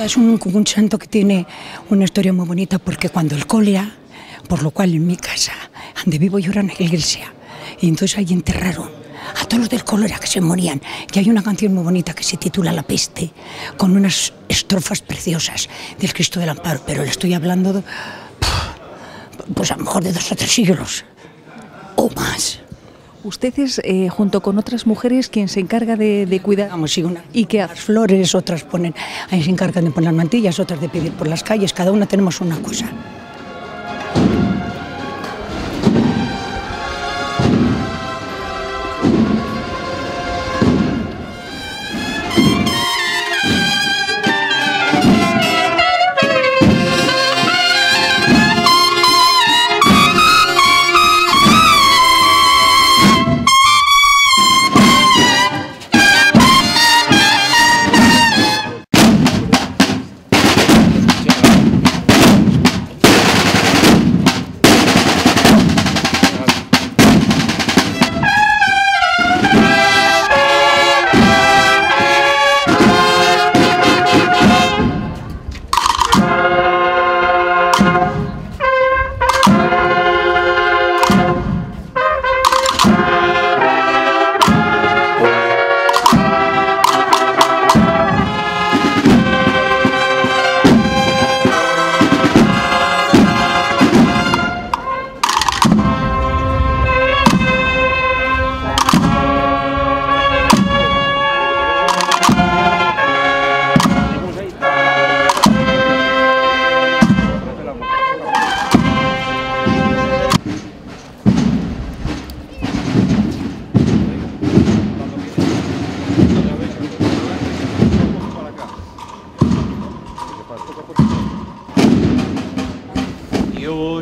Es un, un santo que tiene una historia muy bonita porque cuando el cólera, por lo cual en mi casa, donde vivo yo era en la iglesia, y entonces ahí enterraron a todos los del cólera que se morían. Y hay una canción muy bonita que se titula La peste, con unas estrofas preciosas del Cristo del Amparo, pero le estoy hablando, pues a lo mejor de dos o tres siglos o más. Usted es, eh, junto con otras mujeres, quien se encarga de, de cuidar. Vamos, sí, una, ¿Y qué las hace? flores, otras ponen, ahí se encargan de poner mantillas, otras de pedir por las calles, cada una tenemos una cosa.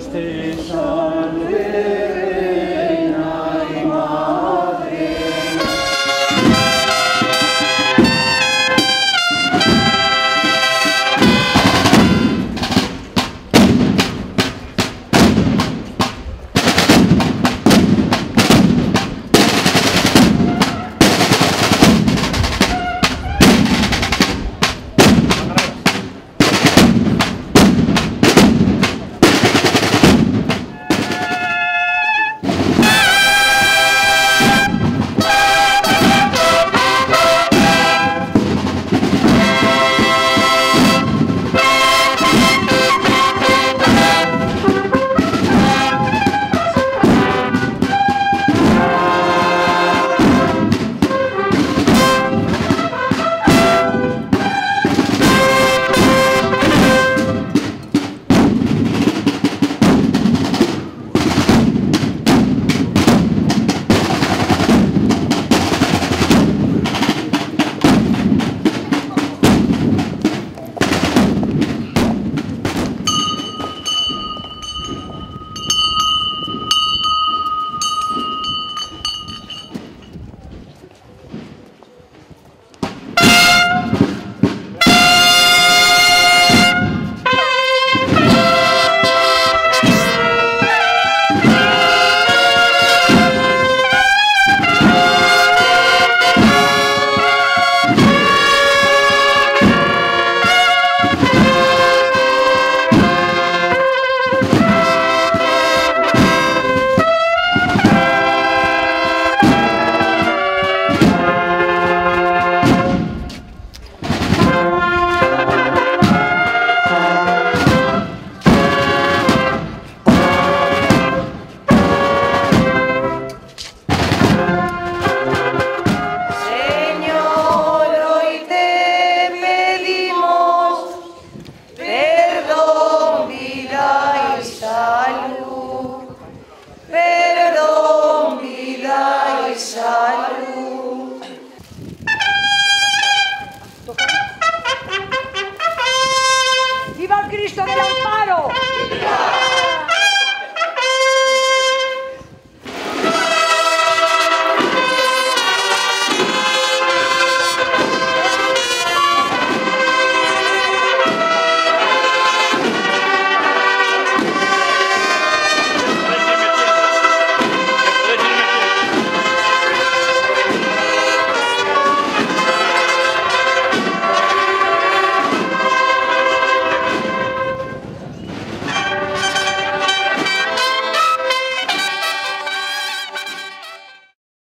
station.